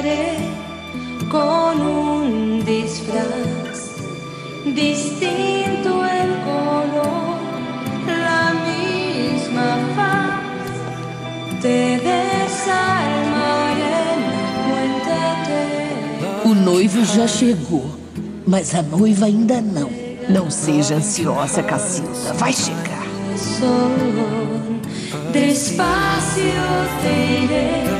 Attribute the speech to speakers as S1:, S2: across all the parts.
S1: llegaré con un disfraz distinto en color, la misma faz. Te desarmaré, cuéntate.
S2: O noivo já chegou, mas a noiva ainda não. Não seja ansiosa, Cacilda. Vai chegar.
S1: Despacio te iré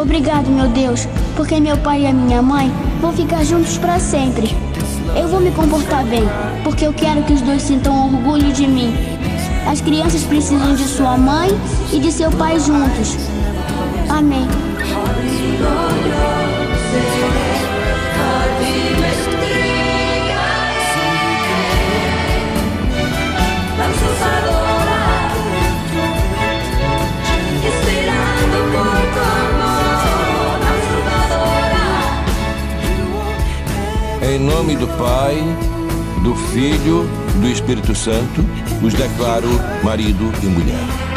S3: Obrigado, meu Deus, porque meu pai e a minha mãe vão ficar juntos para sempre. Eu vou me comportar bem, porque eu quero que os dois sintam orgulho de mim. As crianças precisam de sua mãe e de seu pai juntos. Amém.
S4: Em nome do Pai, do Filho, do Espírito Santo, os declaro marido e mulher.